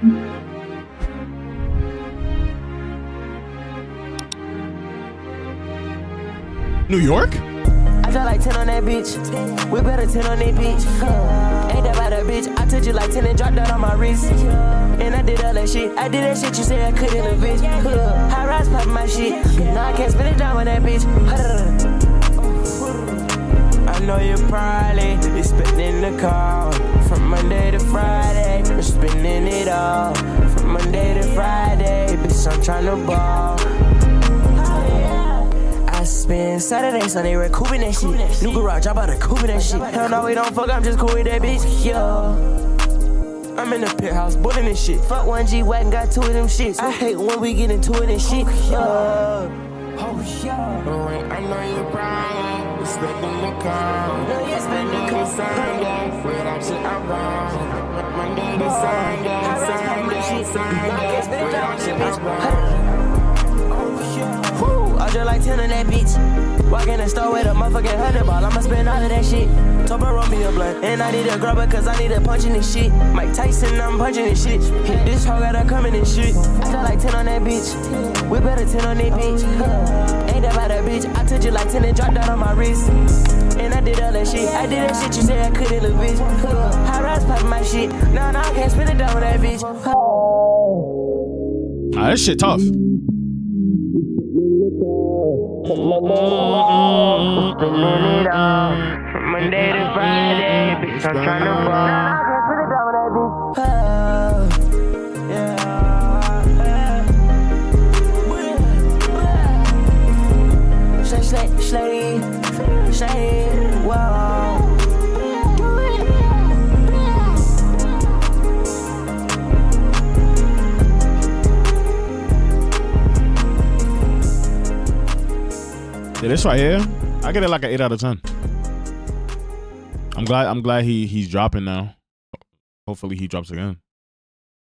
New York? I felt like 10 on that bitch. We better 10 on that bitch. Ain't that about a bitch? I took you like 10 and dropped that on my wrist. And I did all that shit. I did that shit you said I couldn't a bitch. High rise poppin' my shit. Now I can't spend it down on that bitch. I know you're probably expecting the call from Monday to Friday. I'm tryna ball. I spend Saturday, Sunday recouping that shit. New garage, I bought a coupe that shit. Hell no, we don't fuck, I'm just cool with that bitch. Yo. I'm in the pit house, boiling this shit. Fuck one G wagon, got two of them shits. I hate when we get into it and shit. Yo. Oh, yeah. I know you're proud, expecting the call. No, you expect the call. Sunday, without you, I'm wrong. Monday to Sunday, Sunday, Sunday, I'm. Woo, I just like 10 on that bitch. Walk in the store with a motherfucking hundred ball, I'ma spend all of that shit. Told her roll me a blunt, and I need a grubber cause I need a punch in this shit. Mike Tyson, I'm punching this shit. Hit this hoe got her coming and shit. I feel like 10 on that bitch. We better 10 on that bitch. Ain't that about that bitch? I took you like 10 and dropped that on my wrist. And I did all that shit. I did that shit you said I couldn't, little bitch. High rise poppin' my shit. Nah, nah, I can't spend it down with that bitch. Huh. Ah, that shit tough. Monday to Friday, bitch. I'm tryna ball. Yeah, this right here, I get it like an eight out of ten. I'm glad. I'm glad he he's dropping now. Hopefully he drops again.